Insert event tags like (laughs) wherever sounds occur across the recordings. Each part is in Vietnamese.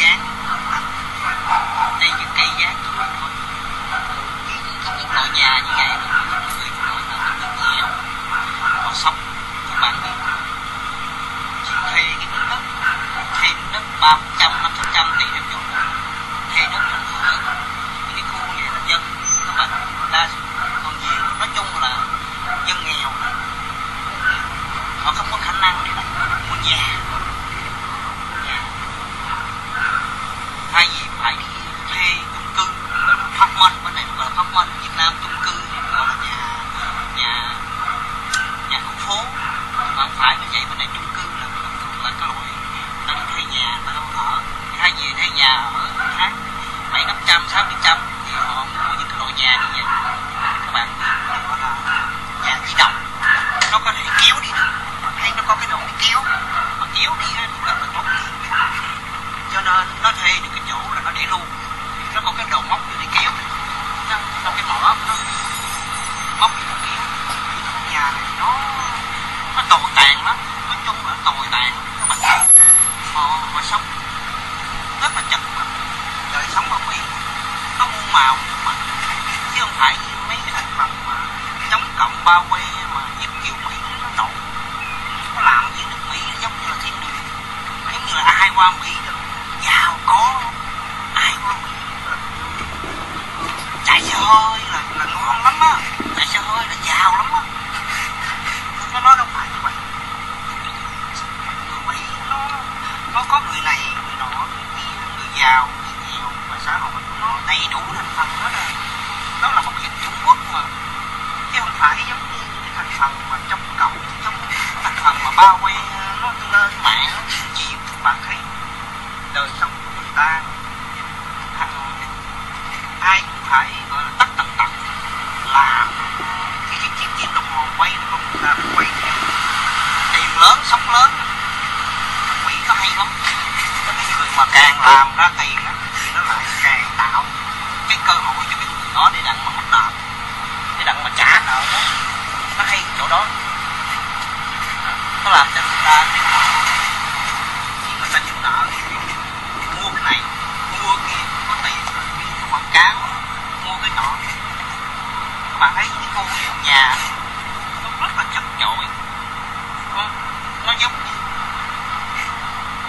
giác đi đây những cây giác của mình thôi. Những ngôi nhà như vậy người nói là rất nhiều họ sống các bạn biết thuê cái miếng đất thuê đất ba trăm, năm trăm tỷ được chỗ thuê đất là ở những cái khu vậy là dân các bạn. Đa số còn nhiều. Nói chung là dân nghèo. Đó họ không có khả năng để mua nhà thay vì phải đi thuê chung cư gọi là apartment bên này gọi là apartment Việt Nam chung cư gọi là nhà nhà nhà khu phố mà không phải như vậy bên này chung cư là là cái loại nó đi thuê nhà nó không ở thay vì thuê nhà ở tháng bảy năm trăm sáu mươi trăm thì họ mua những cái loại nhà như vậy các bạn biết là gọi là nhà di động nó có thể kéo đi được mà thấy nó có cái độ để kéo mà kéo đi á thì rất là tốt cho nên nó thuê được cái chỗ là nó để luôn nó có cái đầu móc để kéo nó, trong cái mỏ của nó móc để nó kéo cái nhà này nó nó tồi tàn lắm. Nói chung là tồi tàn các bạn họ mà sống rất là chật mà đời sống ở mỹ nó muôn màu, nhưng mà chứ không phải như mấy cái thành phần mà chống cộng bao quê mà giúp kiểu mỹ nó nổi. Nó làm gì nước mỹ giống như là thiên đường. Giống như là ai qua mỹ được. Giàu có, ai qua mỹ được. Chạy xe hơi là là ngon lắm á chạy xe hơi là giàu lắm á nó nói đâu phải như vậy người mỹ nó nó có người này, người nọ, người kia, người giàu, người nghèo và xã hội của nó đầy đủ thành phần đó là nó là một dịch trung quốc mà. Chứ không phải giống như cái thành phần mà trong cộng trong thành phần mà bao quanh nó lên mạng nó chịu bạn thấy đời sống của người ta, thằng ai cũng phải, gọi là tắt tận tận. Làm cái chiếc chiếc chiếc đồng hồ quay nó cũng người ta phải quay theo. Tiền lớn, sống lớn hay lắm cái người mà càng làm ra thì nó lại càng tạo cái cơ hội cho cái người đó để đặng mà bắt nợ để đặng mà trả nợ đó nó hay chỗ đó nó làm cho người ta biết khi người ta chịu nợ thì mua cái này mua cái kia có tiền rồi đi quảng cáo mua cái nọ các bạn thấy cái khu nhà nó rất là chật chội nó, nó giống như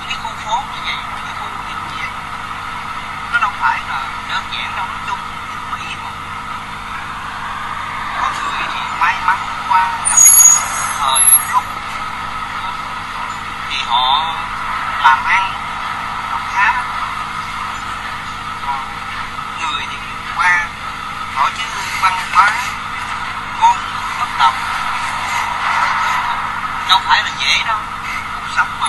những cái khu phố như vậy những cái khu như vậy nó đâu phải là đơn giản đâu nói chung mỹ mà có người thì may quan qua gặp thời lúc thì họ làm ăn nó khá còn người thì qua hỏi chứ văn hóa, ngôn ngữ bất đồng đâu phải là dễ đâu, cuộc sống mà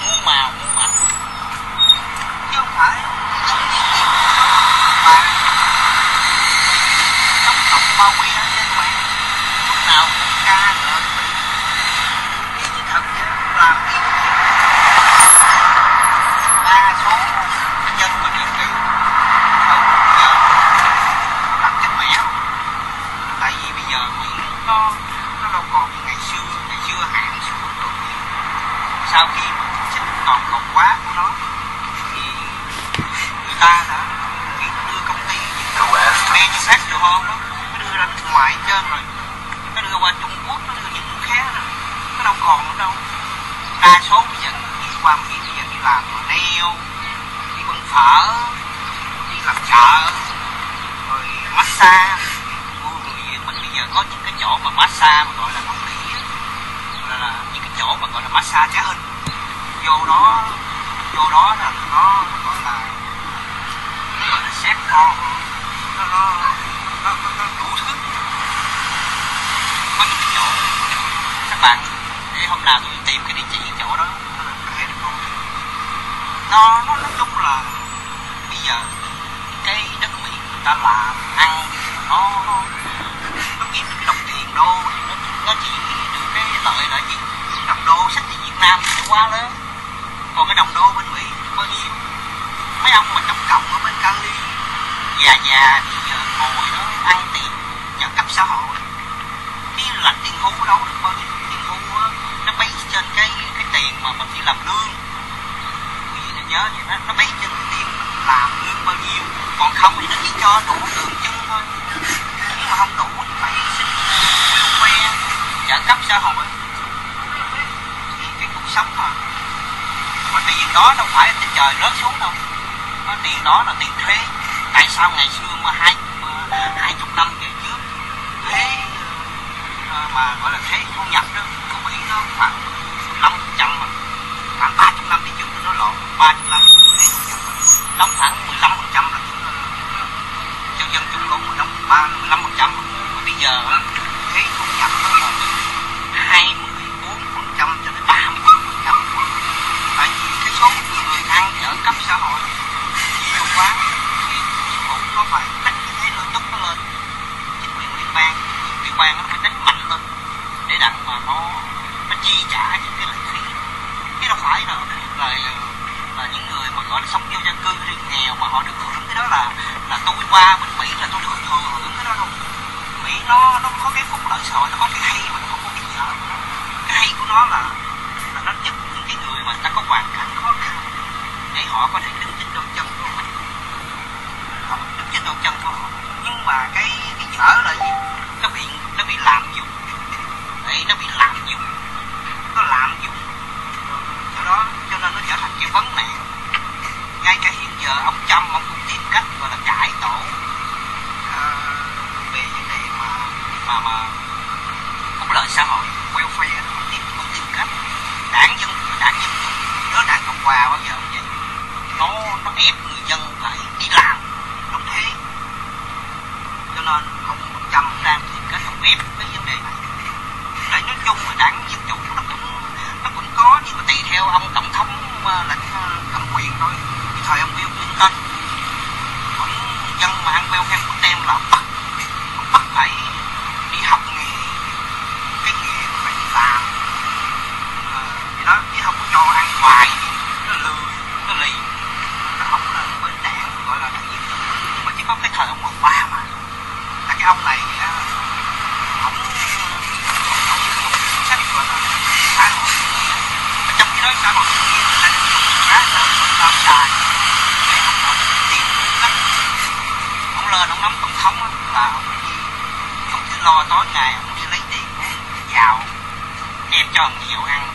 muôn màu muôn mặt chứ không phải mà trong cộng bao quy đó trên mạng lúc nào cũng ca ngợi Mỹ đi chứ thật chứ làm gì đa số dân mà điều trị hầu giờ đặt trên mẻ không tại vì bây giờ Mỹ nó nó đâu còn như ngày xưa ngày xưa hạn xuống được sau khi mà chính sách toàn cầu hóa của nó thì người ta đã nghĩ nó đưa công ty manufacture home đó nó đưa ra nước ngoài hết trơn rồi nó đưa qua Trung Quốc nó đưa những nước khác rồi nó đâu còn nữa đâu đa số bây giờ đi qua Mỹ bây giờ đi làm mà nail đi bưng phở đi làm chợ rồi massage. Ôi, người mình bây giờ có những cái chỗ mà massage mà gọi là thẩm mỹ là những cái chỗ mà gọi là massage trái hình. Vô đó vô đó là nó gọi là nó gọi là xét con nó nó nó, nó, nó đủ thứ. Có những cái chỗ các bạn để hôm nào tôi tìm cái địa chỉ chỗ đó nó nó nói chung giờ cái đất mỹ người ta làm ăn nó nó nó kiếm được đồng tiền đô thì nó nó chỉ được cái lợi là gì? Đồng đô sách thì việt nam thì nó quá lớn. Còn cái đồng đô bên mỹ bao nhiêu mấy ông mà trong cộng ở bên cali, già già bây giờ ngồi đó ăn tiền trợ cấp xã hội. Cái là tiền hú đâu được bao nhiêu. Tiền hú nó bấy trên cái cái tiền mà mình đi làm lương. Quý vị nên nhớ vậy đó, nó bấy trên cái làm lương bao nhiêu. Còn không thì nó chỉ cho đủ đường chân thôi. Nhưng mà không đủ thì phải xin welfare trợ cấp xã hội. Thì cái cuộc sống mà mà tiền đó đâu phải trên trời rớt xuống đâu. Nó tiền đó là tiền thuế. Tại sao ngày xưa mà hai hai chục năm về trước, thuế ờ, mà gọi là thuế thu nhập đó của mỹ nó khoảng năm phần trăm mà khoảng ba chục năm đi trước nó lộn ba chục năm thuế thu nhập đóng khoảng 15 phần trăm rồi ờ, cho dân chúng luôn 15 ba 15 phần trăm. Mà bây giờ thấy thu nhập nó là từ 24 phần trăm cho đến 30 phần trăm. Tại vì cái số người ăn trợ cấp xã hội nhiều quá, thì chính phủ nó phải đánh cái thế lợi tức nó lên. Chính quyền liên bang liên bang nó phải đánh mạnh lên để đặng mà nó nó chi trả những cái lợi phí chứ đâu phải là là họ gọi sống vô dân cư thì nghèo mà họ được hưởng cái đó là là tôi qua. Bên mỹ là tôi được thừa hưởng cái đó đâu mỹ nó nó có cái phúc lợi xã hội, nó có cái hay mà nó không có cái dở cái hay của nó là là nó giúp những cái người mà ta có hoàn cảnh khó khăn để họ có thể đứng trên đôi chân của mình. Họ đứng trên đôi chân của họ. Nhưng mà cái cái dở là gì? Nó bị nó bị lạm dụng. Đấy nó bị lạm dụng. Nó lạm dụng. Do đó, cho nên nó trở thành cái vấn nạn ngay cả hiện giờ ông Trump ông cũng tìm cách gọi là cải tổ ờ, về vấn đề mà mà mà phúc lợi xã hội welfare nó tìm cũng tìm cách. Đảng dân đảng dân chủ nhớ đảng cộng hòa bao giờ vậy. Nó nó ép người dân phải đi làm đóng thuế cho nên ông Trump đang tìm cách ông ép cái vấn đề này. Lại nói chung là đảng dân chủ nó cũng nó cũng có nhưng mà tùy theo ông tổng thống ờ, lãnh ờ, thẩm quyền thôi thời ông Bill Clinton ông dân mà ăn welfare của tem là bắt ông bắt phải đi học nghề cái nghề mà phải đi làm. Ờ, thì đó chứ không có cho ăn hoài nó lười nó lì. Nó không là bên đảng gọi là đảng dân nhưng mà chỉ có cái thời ông Obama mà. Là cái ông này á, ông ông sử dụng chính sách gọi là xã hội. Và trong khi đó xã hội tự nhiên là sử dụng giá làm lao xài để ông ông tiền đất ông lên ông nắm tổng thống á, là ông đi. Ông cứ lo tối ngày ông đi lấy tiền giàu em cho ông nhiều ăn.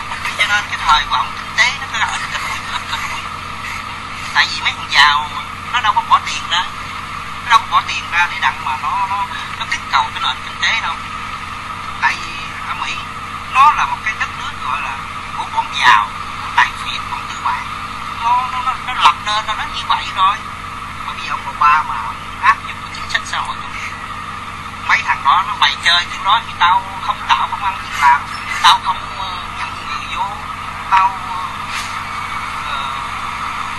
(laughs) Cho nên cái thời của ông kinh tế nó cứ ở cái cả đuổi ít cả tại vì mấy thằng giàu nó đâu có bỏ tiền ra. Nó đâu có bỏ tiền ra để đặng mà nó nó nó kích cầu cái nền kinh tế đâu. Tại vì ở mỹ nó là một cái đất nước gọi là của bọn giàu tài phiệt bọn tư bản. Nó nó nó, nó lập nên nó như vậy rồi mà bây giờ ông Obama mà áp dụng cái chính sách xã hội của mấy thằng đó nó mày chơi kiểu đó thì tao không tạo công ăn việc làm. Tao không ờ, nhận người vô. Tao uh,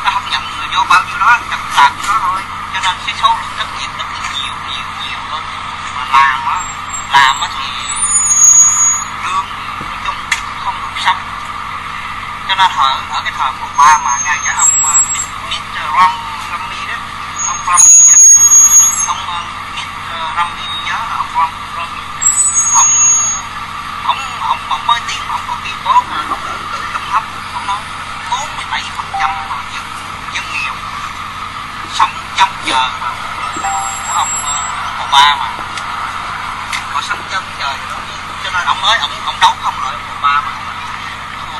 tao không nhận người vô bao nhiêu đó tao làm đó thôi. Cho nên cái số lượng thất nghiệp nó cứ nhiều nhiều nhiều lên mà làm á làm á thì lương nói chung không đủ sống cho nên ở ở cái thời của ba mà ngay cả ông uh, Mr. Romney đó ông Romney đó ông uh, năm thì tôi nhớ là ông con ông ông ông ông mới tiên ông có tiền bố mà ông tự tự trong thống ông nói 47 phần trăm dân dân nghèo. Sống trong chờ mà. Của ông của ba mà. Họ sống trong trời đó. Cho nên ông nói ông ông đấu không lại ông ba mà. Thua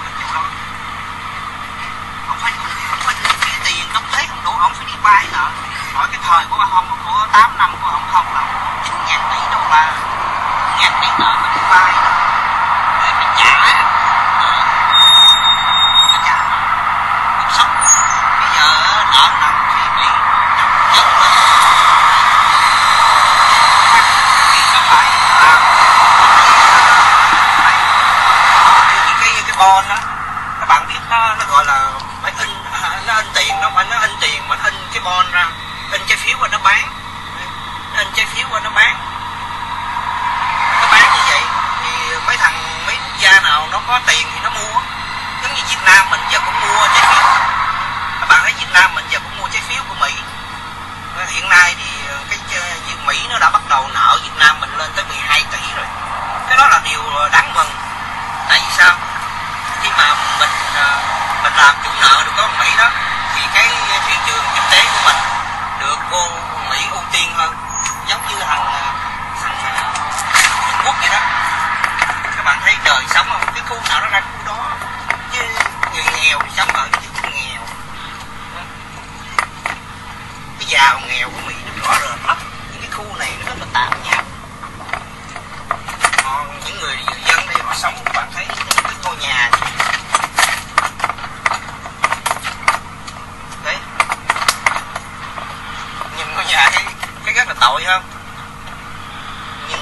ông phải ông phải đi tiền đóng thuế không đủ. Ông phải đi vay nợ hỏi cái thời của ông, của 8 năm của ông không là chín ngàn tỷ đô la ngàn tỷ nợ phải đi vay nợ để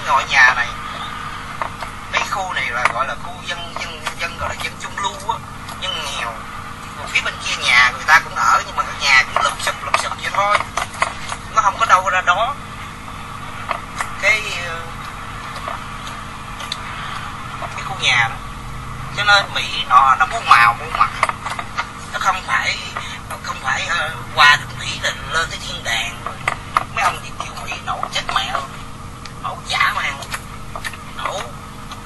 ngôi nhà này. Mấy khu này là gọi là khu dân dân dân gọi là dân trung lưu á dân nghèo. Còn phía bên kia nhà người ta cũng ở nhưng mà cái nhà cũng lụp sụp lụp sụp vậy thôi. Nó không có đâu ra đó. Cái ờ, cái khu nhà đó. Cho nên mỹ nó nó muốn màu muốn mặt. Nó không phải nó không phải ờ, uh, qua được mỹ là lên tới thiên đàng. Mấy ông thì kiểu mỹ nổ chết mẹ luôn nổ giả mang nổ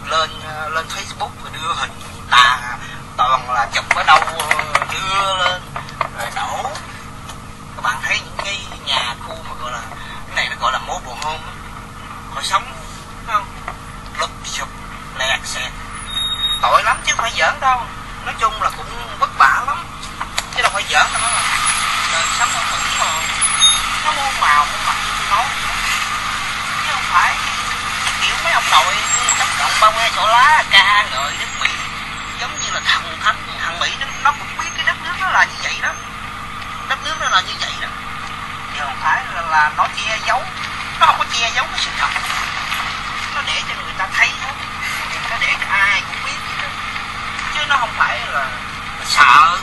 lên ờ, lên facebook rồi đưa hình tà toàn là chụp ở đâu ờ, đưa lên, rồi nổ. Các bạn thấy những cái nhà khu mà gọi là, cái này nó gọi là mobile bồ hôn họ sống không? Lụp sụp, lẹt xẹt. Tội lắm chứ không phải giỡn đâu. Nói chung là cũng vất vả lắm chứ đâu phải giỡn đâu nó là đời sống ở mỹ mà nó muôn màu muôn mặt như tôi nói chứ không phải kiểu mấy ông nội chống nghe bao lá ca ngợi nước mỹ. Giống như là thần thánh thằng mỹ nó, nó cũng biết cái đất nước nó là như vậy đó. Đất nước nó là như vậy đó. Chứ không phải là, là nó che giấu nó không có che giấu cái sự thật. Nó để cho người ta thấy hết nó để cho ai cũng biết vậy đó. chứ nó không phải là, là sợ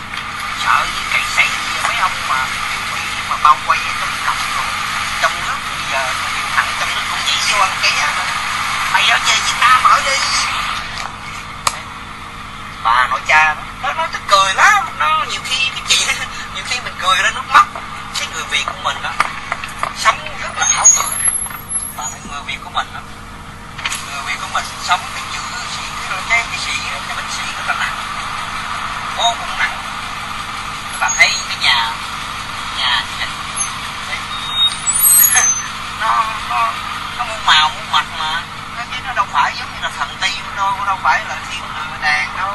sợ như cày sấy như mấy ông mà bị mỹ mà bao quay trong cộng rồi. Trong nước bây giờ nhiều thằng trong nước cũng dí vô ăn ké mà mày ở về việt nam ở đi. Bà nội cha nó nó nó tức cười lắm. Nó nhiều khi cái chị, nhiều khi mình cười ra nước mắt. Cái người việt của mình đó sống rất là ảo tưởng và cái người việt của mình đó người việt của mình sống cái chữ sĩ cái cái sĩ cái bệnh sĩ rất là nặng. Vô cùng nặng. Các bạn thấy cái nhà như vậy Đấy. nó nó nó muôn màu muôn mặt mà nó chứ nó đâu phải giống như là thần tiên đâu phải là thiên lừa đàn đâu.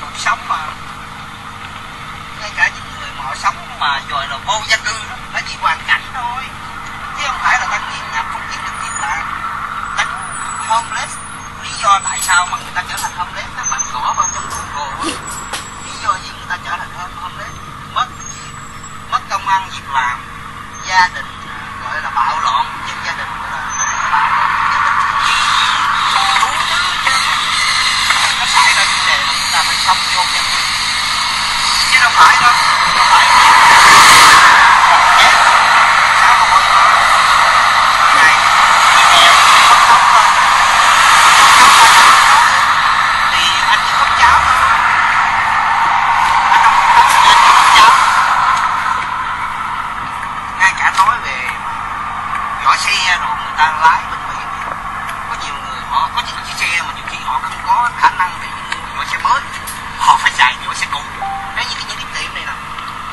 Cuộc sống mà. Ngay cả những người mà họ sống mà gọi là vô gia cư đó là vì hoàn cảnh thôi. Chứ không phải là ta nghiện ngập không biết được việc là ta homeless. Lý do tại sao mà người ta trở thành homeless các bằng cỏ vào trong Google cổ lý do gì người ta trở thành homeless? Mất mất công ăn, việc làm, gia đình chúng ta phải sống vô gia cư chứ đâu phải đâu đâu phải sao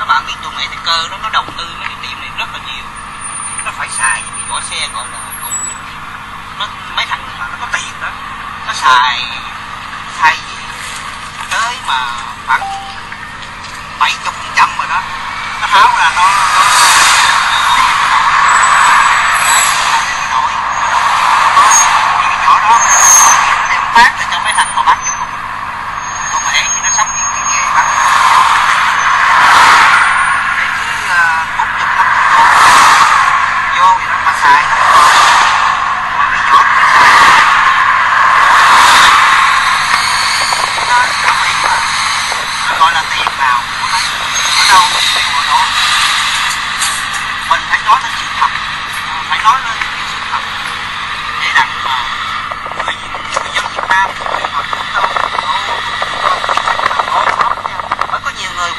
bạn biết tụi mày thì cơ, nó nó đầu tư mấy cái tiệm này rất là nhiều. Nó phải xài những cái vỏ xe gọi là cũ nó, mấy thằng mà nó có tiền đó, nó xài thay gì? Tới mà khoảng bảy chục phần trăm rồi đó. Nó tháo ra, nó nó nổi những cái đó. Đem phát để cho mấy thằng họ bán cho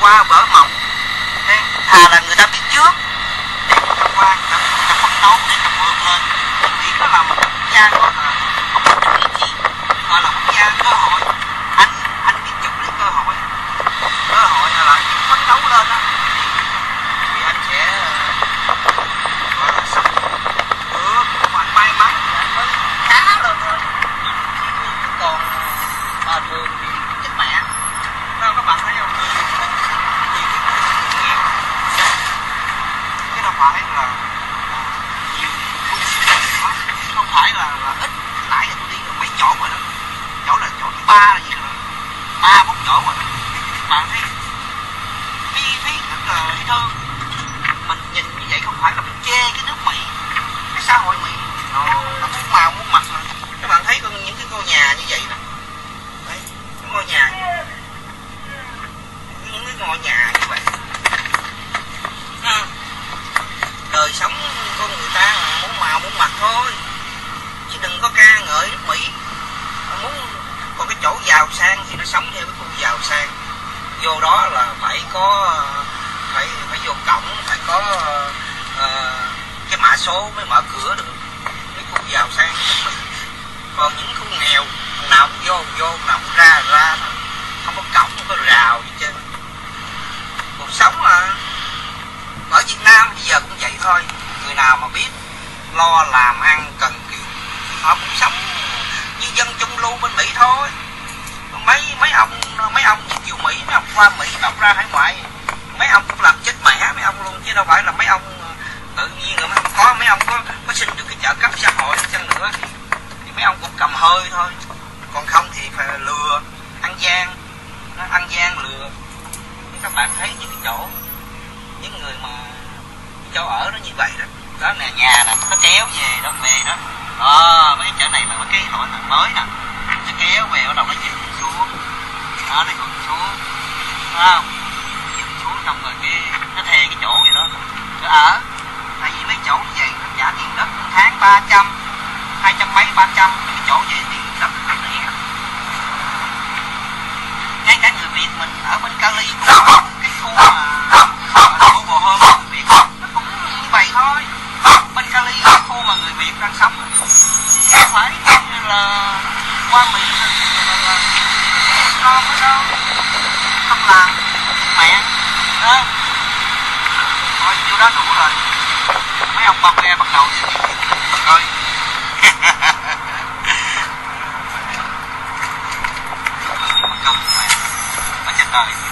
qua vỡ mộng. Thà là người ta biết trước để người ta qua người ta, người ta phấn đấu gia con là không có chụp gì? Gọi là quốc gia cơ hội anh anh biết chụp lấy cơ hội. Cơ hội là lại phấn đấu lên á thì, thì anh sẽ ờ, gọi là sống được mà anh may mắn thì anh mới khá lên thôi Chứ còn mà thường thì chết mẹ sao các bạn thấy không nhiều nhiều cái kinh nghiệm chứ đâu phải là nhiều lúc đó không phải là là ít nãy giờ tôi đi được mấy chỗ rồi đó chỗ là chỗ thứ ba là gì rồi ba bốn chỗ bạn thấy thấy thấy rất là dễ thương mình nhìn như vậy không phải là mình chê cái nước mỹ. Cái xã hội mỹ. Nó nó muốn màu muốn mặt mà. Các bạn thấy con những cái ngôi nhà như vậy nè. Đấy, những ngôi nhà. Những cái ngôi nhà như vậy. Đời sống con người ta muốn màu muốn mặt thôi. Chứ đừng có ca ngợi nước mỹ còn cái chỗ giàu sang thì nó sống theo cái khu giàu sang. Vô đó là phải có phải phải vô cổng phải có uh, cái mã số mới mở cửa được. Cái khu giàu sang còn những khu nghèo nào cũng vô vô nào cũng ra ra không có cổng không có rào gì trên cuộc sống mà ở Việt Nam bây giờ cũng vậy thôi. Người nào mà biết lo làm ăn cần kiệm họ cũng sống lu lưu bên Mỹ thôi. Mấy mấy ông mấy ông như Mỹ mấy ông qua Mỹ mấy ông ra hải ngoại. Mấy ông cũng làm chết mẹ mấy ông luôn chứ đâu phải là mấy ông ờ, tự nhiên rồi mấy ông có mấy ông có có xin được cái trợ cấp xã hội chăng nữa. Thì, mấy ông cũng cầm hơi thôi. Còn không thì phải lừa ăn gian nó ăn gian lừa. Các bạn thấy những cái chỗ những người mà chỗ ở nó như vậy đó. Đó nè nhà nè nó kéo về đó về đó. Ờ mấy cái chỗ này là mấy cái hội là mới nè nó kéo về bắt đầu nó chìm xuống. Đó nó chìm xuống. Thấy không? Chìm xuống xong rồi cái nó thề cái chỗ vậy đó. Nó ở tại vì mấy chỗ như vậy nó trả tiền đất một tháng ba trăm, hai trăm mấy, ba trăm. Cái chỗ vậy tiền đất rất rẻ ngay cả người Việt mình ở bên Cali cũng cái khu mà khu bồ hôm. Người Việt nó cũng như vậy thôi. Bên Cali cái khu mà người Việt đang sống không phải như là qua Mỹ là, con ở đâu không làm mẹ đó thôi nhiêu đó đủ rồi mấy ông bông nghe bắt đầu coi câu mẹ ở trên đời những cái